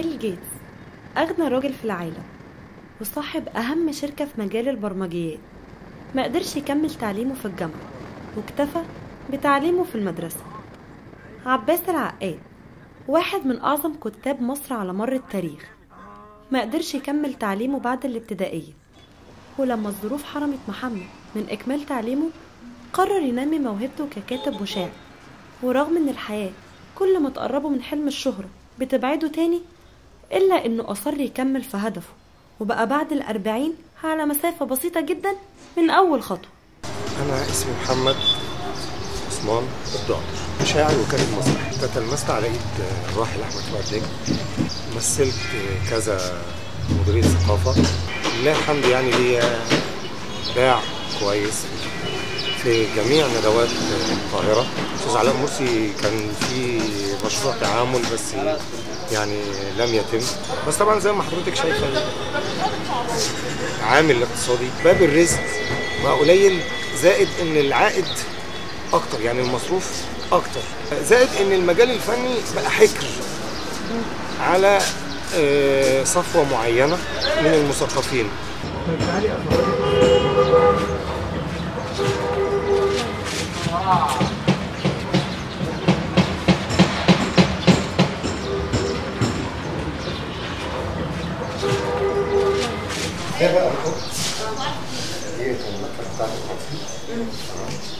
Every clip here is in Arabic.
بيل جيتس أغنى راجل في العالم وصاحب أهم شركة في مجال البرمجيات. ما قدرش يكمل تعليمه في الجامعة واكتفى بتعليمه في المدرسة. عباس العقاد واحد من أعظم كتاب مصر على مر التاريخ. ما قدرش يكمل تعليمه بعد الابتدائية. ولما الظروف حرمت محمد من إكمال تعليمه قرر ينمي موهبته ككاتب وشاعر. ورغم إن الحياة كل ما تقربه من حلم الشهرة بتبعده تاني إلا إنه أصر يكمل في هدفه. وبقى بعد الأربعين على مسافة بسيطة جدا من أول خطوة. أنا اسمي محمد عثمان الضاطر شاعر وكاتب مسرح تتلمست على إيد الراحل أحمد فؤاد نجم مثلت كذا مديرية ثقافة. لله الحمد يعني ليا باع كويس في جميع ندوات القاهرة. أستاذ علاء مرسي كان في مشروع تعامل بس يعني لم يتم. بس طبعا زي ما حضرتك شايفة العامل الاقتصادي باب الرزق بقى قليل زائد إن العائد أكتر يعني المصروف أكتر. زائد إن المجال الفني بقى حكر على آه، صفوة معينة من المثقفين. やばい音。言うと、なんか、だんだん。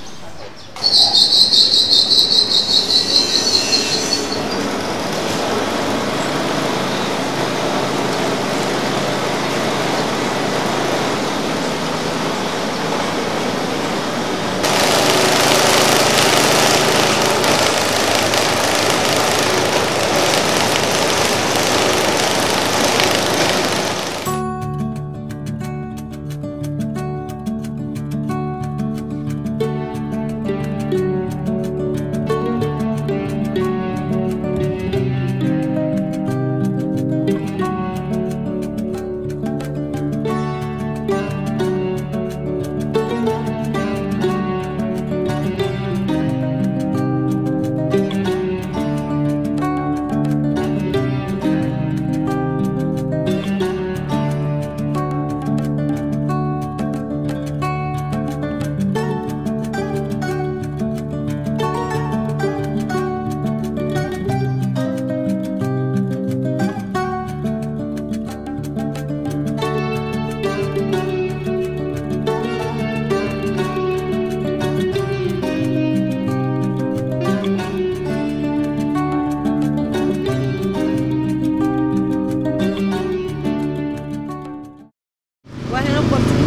إحنا كده بلطيم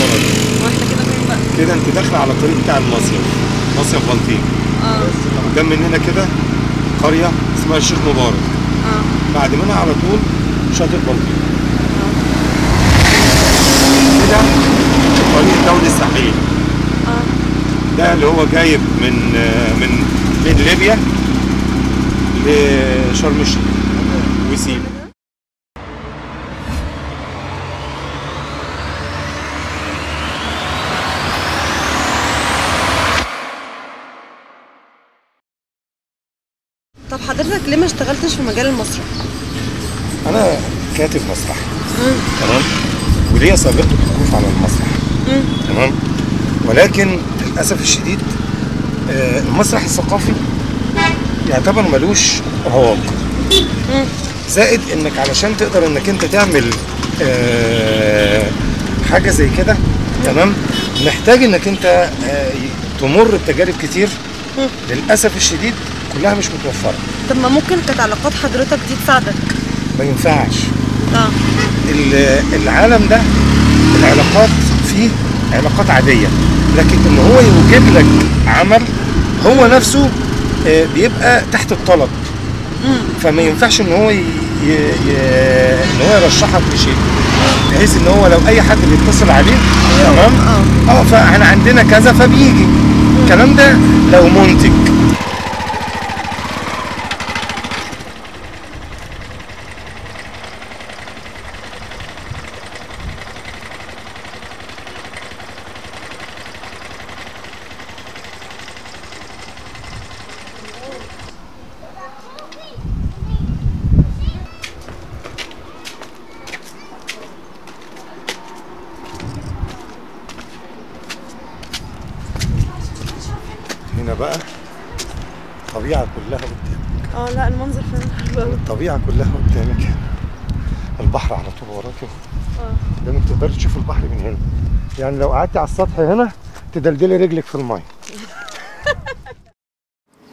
ورا دي. وإحنا كده فين بقى؟ كده أنت داخلة على الطريق بتاع المصيف مصيف بلطيم. آه. قدام مننا كده قرية اسمها الشيخ مبارك. آه. بعد منها على طول شاطئ بلطيم. كده الطريق الدولي الساحلي آه. ده اللي هو جايب من من من ليبيا لشرم الشيخ. وسينا طب حضرتك ليه ما اشتغلتش في مجال المسرح؟ أنا كاتب مسرح. تمام؟ وليا سابقه وقوف على المسرح. تمام؟ ولكن للأسف الشديد آه، المسرح الثقافي يعتبر ملوش رواج زائد إنك علشان تقدر إنك أنت تعمل آه، حاجة زي كده تمام؟ محتاج إنك أنت آه، تمر بتجارب كتير. للأسف الشديد كلها مش متوفرة. طب ما ممكن كانت علاقات حضرتك دي تساعدك؟ ما ينفعش. آه. ال- العالم ده العلاقات فيه علاقات عادية لكن ان هو يوجد لك عمل هو نفسه آه، بيبقى تحت الطلب. فما ينفعش إن هو ي... ي... ي... إن هو يرشحك لشيء بحيث إن هو لو أي حد بيتصل عليه تمام؟ آه. فإحنا عندنا كذا فبيجي. الكلام ده لو منتج هنا بقى الطبيعة كلها قدامك آه لا المنظر فعلا الطبيعة كلها قدامك هنا البحر على طول وراك. اهو آه لانك تقدري تشوف البحر من هنا. يعني لو قعدتي على السطح هنا تدلدلي رجلك في الماء.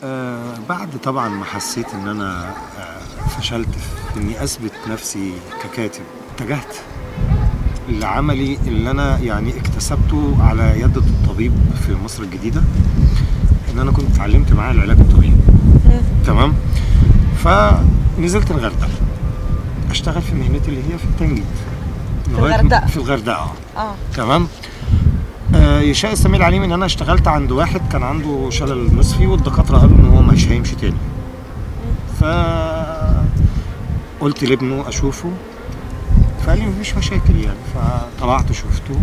آه بعد طبعا ما حسيت إن أنا آه فشلت في إني أثبت نفسي ككاتب اتجهت لعملي اللي أنا يعني اكتسبته على يد الطبيب في مصر الجديدة إن أنا كنت اتعلمت معاه العلاج الطبيعي. تمام؟ فنزلت الغردقة. أشتغل في مهنتي اللي هي في التنجيد ما- الغردقة؟ في الغردقة. آه. تمام؟ آه يشاء السميع العليم إن أنا اشتغلت عند واحد كان عنده شلل نصفي والدكاترة قالوا إن هو مش هيمشي تاني. ف قلت لابنه أشوفه. فقال لي مفيش مشاكل يعني. فطلعت شفته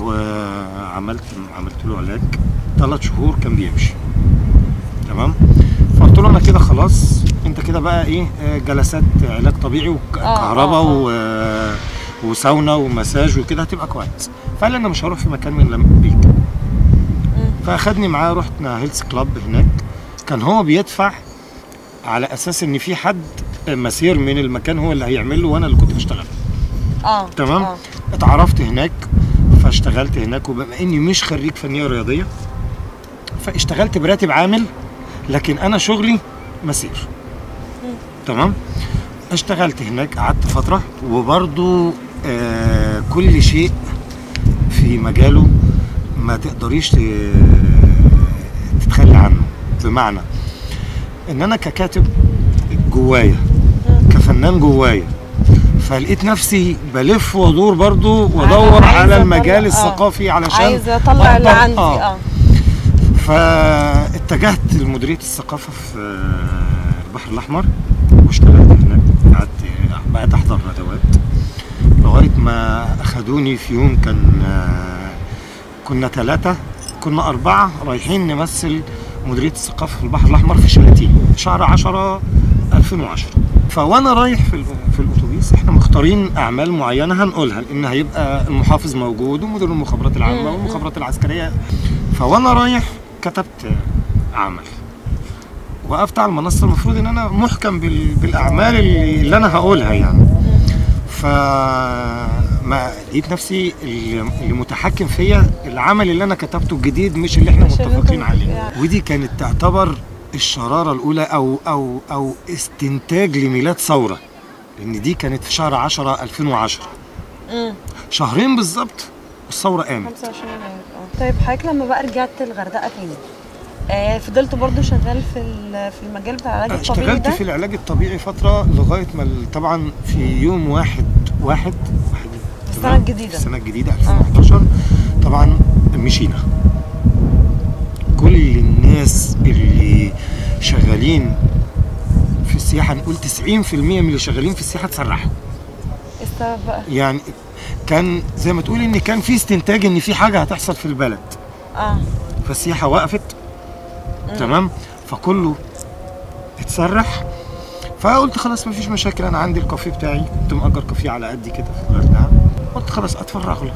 وعملت عملت له علاج. ثلاث شهور كان بيمشي. تمام؟ فقلت له أنا كده خلاص انت كده بقى إيه آه، جلسات علاج طبيعي وكهرباء آه، و وساونا ومساج وكده هتبقى كويس. فقال أنا مش هروح في مكان من لم- بيك فاخدني معاه رحنا هيلث كلاب هناك. كان هو بيدفع على أساس ان في حد مسير من المكان هو اللي هيعمل له وأنا اللي كنت بشتغل. آه تمام؟ آه. اتعرفت هناك فاشتغلت هناك وبما اني مش خريج فنية رياضية فاشتغلت براتب عامل لكن أنا شغلي مسير. تمام اشتغلت هناك قعدت فترة وبرضو آه كل شيء في مجاله ما تقدريش تتخلي عنه بمعنى إن أنا ككاتب جوايا كفنان جوايا فلقيت نفسي بلف وأدور برضو وأدور على المجال آه. الثقافي علشان عايزة أطلع اللي عندي آه. آه فاتجهت لمديرية الثقافة في البحر الأحمر. واشتغلت هناك قعدت بقيت أحضر ندوات. لغاية ما أخدوني في يوم كان آه، كنا ثلاثة كنا أربعة رايحين نمثل مديرية الثقافة في البحر الأحمر في شلاتين شهر 10 2010 فوانا رايح في في الأتوبيس إحنا مختارين أعمال معينة هنقولها لأن هيبقى المحافظ موجود ومدير المخابرات العامة والمخابرات العسكرية. فوانا رايح كتبت عمل. وقفت على المنصة المفروض إن أنا محكم بال- بالأعمال اللي, اللي أنا هقولها يعني. ف ما لقيت نفسي اللي متحكم فيا العمل اللي أنا كتبته الجديد مش اللي إحنا متفقين عليه. يعني. ودي كانت تعتبر الشرارة الأولى أو أو أو استنتاج لميلاد ثورة لأن دي كانت في شهر 10 2010 امم شهرين بالظبط الثوره قامت. 25 يناير طيب حضرتك لما بقى رجعت الغردقة تاني؟ آه فضلت برضو شغال في ال- في المجال بتاع العلاج الطبيعي اشتغلت في العلاج الطبيعي فترة لغاية ما ال- طبعا في يوم واحد واحد واحد. السنة تمام؟ الجديدة. السنة الجديدة 2011 طبعا مشينا. كل الناس اللي شغالين في السياحة نقول 90% من اللي شغالين في السياحة اتسرحوا. السبب بقى؟ يعني كان زي ما تقول إن كان في استنتاج إن في حاجة هتحصل في البلد. آه. فالسياحة وقفت. تمام؟ فكله اتسرح. فقلت خلاص مفيش مشاكل أنا عندي الكافيه بتاعي. كنت مأجر كافيه على قدي كده في الغردقة. قلت خلاص أتفرغ له.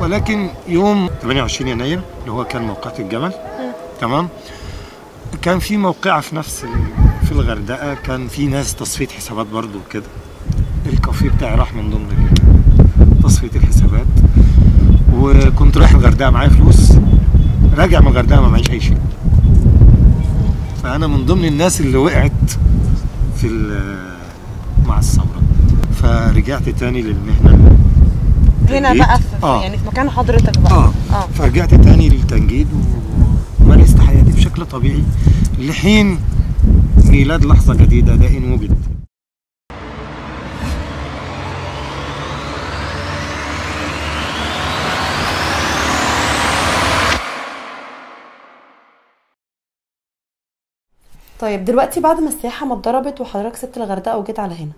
ولكن يوم 28 يناير اللي هو كان موقعة الجمل. تمام؟ كان في موقعة في نفس في الغردقة. كان في ناس تصفية حسابات برضو كده الكافيه بتاعي راح من ضمن تصفية الحسابات. وكنت رايح الغردقة معايا فلوس. راجع من الغردقة ما معيش أي شيء. فأنا من ضمن الناس اللي وقعت في مع الثورة. فرجعت تاني للمهنة هنا. بقى في آه. يعني في مكان حضرتك بقى. آه. آه. فرجعت تاني للتنجيد ومارست حياتي بشكل طبيعي لحين ميلاد لحظة جديدة ده إن وجد. طيب دلوقتي بعد ما السياحة ما اتضربت وحضرتك سبت الغردقة وجيت على هنا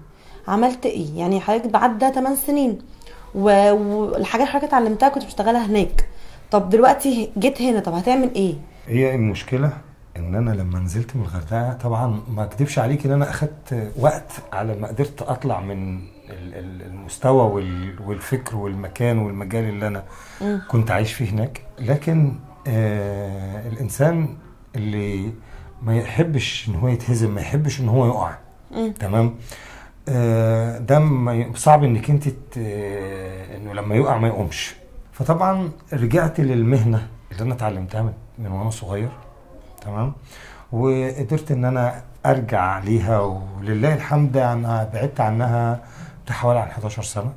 عملت إيه؟ يعني حضرتك عدى 8 سنين والحاجات اللي حضرتك اتعلمتها كنت بتشتغلها هناك طب دلوقتي جيت هنا طب هتعمل إيه؟ هي المشكلة إن أنا لما نزلت من الغردقة طبعا ما أكدبش عليك إن أنا أخدت وقت على ما قدرت أطلع من ال- ال- المستوى وال- والفكر والمكان والمجال اللي أنا كنت عايش فيه هناك لكن آه الإنسان اللي ما يحبش إن هو يتهزم ما يحبش إن هو يقع. تمام؟ آه ده صعب إنك أنت إنه لما يقع ما يقومش. فطبعا رجعت للمهنة اللي أنا اتعلمتها من, وأنا صغير. تمام؟ وقدرت إن أنا أرجع ليها ولله الحمد أنا بعدت عنها حوالي عن 11 سنة.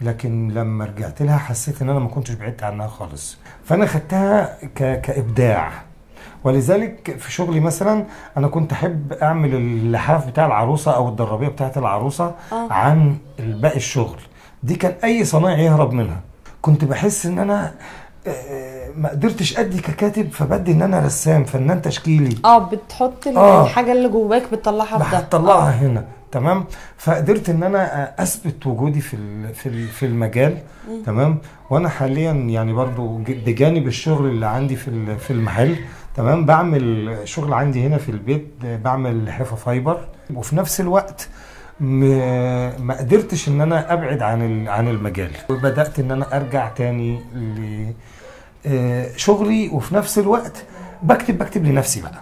لكن لما رجعت لها حسيت إن أنا ما كنتش بعدت عنها خالص. فأنا خدتها. كإبداع. ولذلك في شغلي مثلا أنا كنت أحب أعمل اللحاف بتاع العروسة أو الدرابية بتاعت العروسة آه. عن باقي الشغل. دي كان أي صنايعي يهرب منها. كنت بحس إن أنا آه، ما قدرتش أدي ككاتب فبدي إن أنا رسام فنان تشكيلي. آه بتحط آه. الحاجة اللي جواك بتطلعها في ده. هتطلعها هنا. تمام؟ فقدرت إن أنا أثبت وجودي في في في المجال. تمام؟ وأنا حاليا يعني برضو بجانب الشغل اللي عندي في في المحل تمام؟ بعمل شغل عندي هنا في البيت بعمل لحافه فايبر. وفي نفس الوقت ما قدرتش إن أنا أبعد عن عن المجال. وبدأت إن أنا أرجع تاني ل آه، شغلي. وفي نفس الوقت بكتب بكتب لنفسي بقى.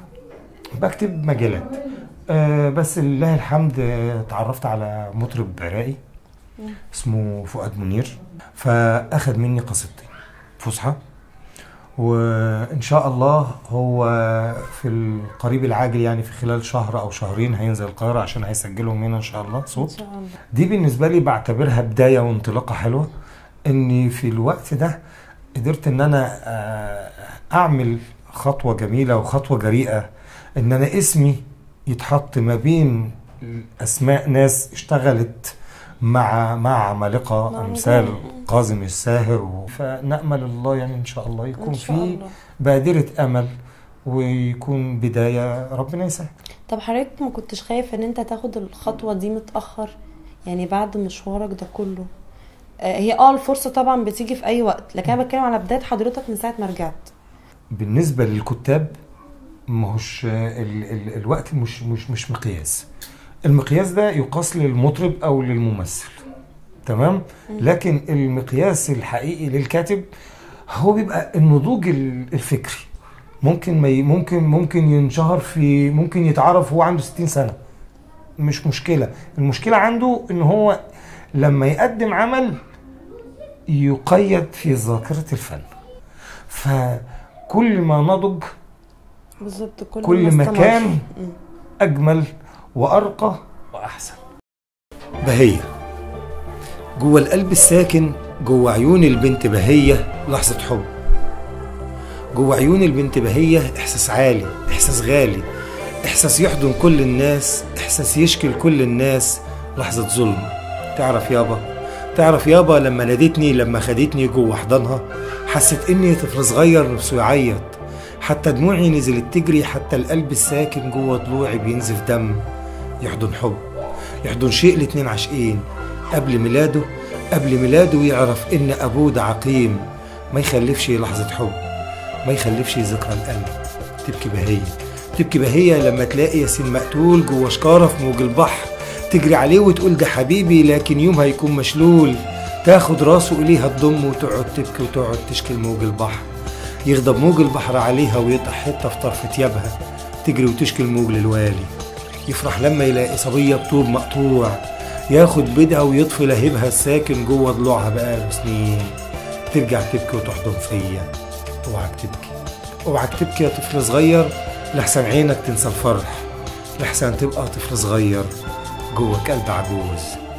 بكتب مجالات. آه بس لله الحمد آه، اتعرفت على مطرب عراقي اسمه فؤاد منير. فاخد مني قصيدتين. فصحى وإن شاء الله هو في القريب العاجل يعني في خلال شهر أو شهرين هينزل القاهرة عشان هيسجلهم هنا إن شاء الله. إن صوت شاء الله. دي بالنسبة لي بعتبرها بداية وانطلاقة حلوة إني في الوقت ده قدرت إن أنا آه، أعمل خطوة جميلة وخطوة جريئة إن أنا اسمي يتحط ما بين أسماء ناس اشتغلت مع مع عمالقه أمثال. قاسم الساهر. و- فنأمل الله يعني إن شاء الله يكون شاء في الله. بادرة أمل ويكون بداية ربنا يسهل. طب حضرتك ما كنتش خايف إن أنت تاخد الخطوة دي متأخر؟ يعني بعد مشوارك ده كله. آه، هي آه الفرصة طبعا بتيجي في أي وقت لكن أنا بتكلم على بداية حضرتك من ساعة ما رجعت. بالنسبة للكتاب ماهوش ال ال الوقت مش مش مش مقياس. المقياس ده يقاس للمطرب أو للممثل تمام؟ لكن المقياس الحقيقي للكاتب هو بيبقى النضوج ال- الفكري. ممكن ما ممكن ممكن ينشهر في ممكن يتعرف وهو عنده 60 سنة. مش مشكلة. المشكلة عنده إن هو لما يقدم عمل يقيد في ذاكرة الفن. فكل ما نضج بالظبط كل, كل ما. كان. أجمل وأرقى وأحسن. بهية. جوه القلب الساكن جوه عيون البنت بهية لحظة حب. جوه عيون البنت بهية إحساس عالي إحساس غالي. إحساس يحضن كل الناس إحساس يشكي كل الناس. لحظة ظلم. تعرف يابا؟ تعرف يابا لما نادتني لما خدتني جوه حضنها. حسيت إني طفل صغير نفسه يعيط. حتى دموعي نزلت تجري حتى القلب الساكن جوه ضلوعي بينزف دم. يحضن حب يحضن شيء الاتنين عاشقين. قبل ميلاده قبل ميلاده يعرف إن أبوه ده عقيم. ما يخلفش لحظة حب ما يخلفش ذكرى القلب. تبكي بهية تبكي بهية لما تلاقي ياسين مقتول جوه شكارة في موج البحر. تجري عليه وتقول ده حبيبي لكن يوم هيكون مشلول. تاخد راسه إليها تضمه وتقعد تبكي وتقعد تشكي موج البحر. يغضب موج البحر عليها ويقطع حتة في طرف ثيابها. تجري وتشكي الموج للوالي. يفرح لما يلاقي صبية بطوب مقطوع ياخد بدها ويطفي لهيبها الساكن جوه ضلوعها بقاله سنين. ترجع تبكي وتحضن فيا. اوعك تبكي. اوعك تبكي يا طفل صغير لحسن عينك تنسى الفرح. لحسن تبقى طفل صغير جوه قلب عجوز.